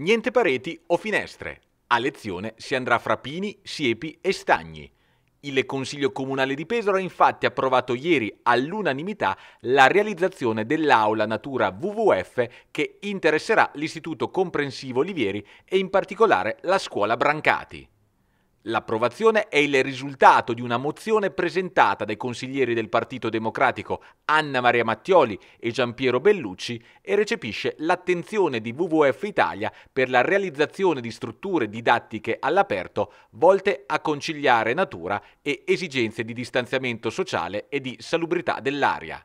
Niente pareti o finestre. A lezione si andrà fra pini, siepi e stagni. Il Consiglio Comunale di Pesaro ha infatti approvato ieri all'unanimità la realizzazione dell'aula natura WWF che interesserà l'Istituto Comprensivo Olivieri e in particolare la scuola Brancati. L'approvazione è il risultato di una mozione presentata dai consiglieri del Partito Democratico Anna Maria Mattioli e Giampiero Bellucci e recepisce l'attenzione di WWF Italia per la realizzazione di strutture didattiche all'aperto volte a conciliare natura e esigenze di distanziamento sociale e di salubrità dell'aria.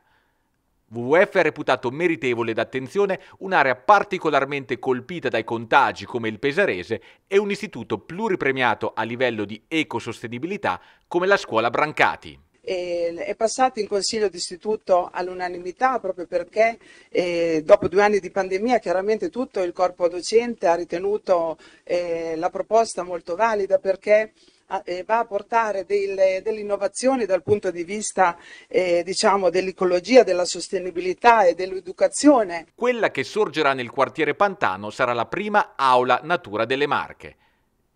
WWF è reputato meritevole d'attenzione un'area particolarmente colpita dai contagi come il pesarese e un istituto pluripremiato a livello di ecosostenibilità come la scuola Brancati. È passato in consiglio d'istituto all'unanimità proprio perché eh, dopo due anni di pandemia chiaramente tutto il corpo docente ha ritenuto eh, la proposta molto valida perché va a portare delle, delle, innovazioni dal punto di vista eh, diciamo, dell'ecologia, della sostenibilità e dell'educazione. Quella che sorgerà nel quartiere Pantano sarà la prima aula Natura delle Marche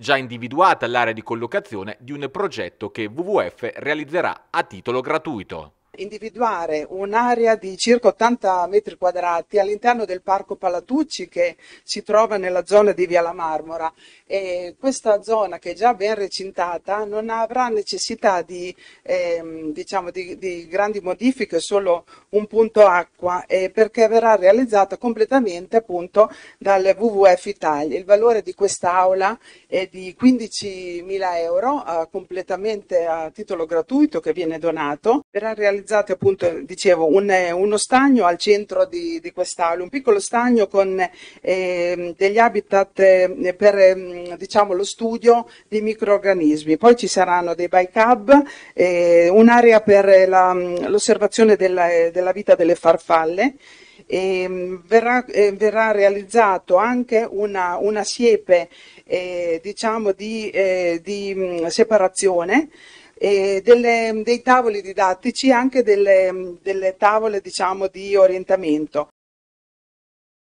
già individuata l'area di collocazione di un progetto che WWF realizzerà a titolo gratuito individuare un'area di circa 80 metri quadrati all'interno del parco Palatucci che si trova nella zona di Via La Marmora e questa zona che è già ben recintata non avrà necessità di, ehm, diciamo di, di grandi modifiche, solo un punto acqua eh, perché verrà realizzata completamente appunto dal WWF Italia. Il valore di quest'aula è di 15.000 euro eh, completamente a titolo gratuito che viene donato. Verrà realizzati appunto, dicevo, un, uno stagno al centro di, di quest'aula, un piccolo stagno con eh, degli habitat eh, per eh, diciamo, lo studio di microorganismi. Poi ci saranno dei bike hub, eh, un'area per l'osservazione della, della vita delle farfalle. E verrà, eh, verrà, realizzato anche una, una siepe eh, diciamo di, eh, di separazione eh, delle, dei tavoli didattici e anche delle, delle tavole diciamo, di orientamento.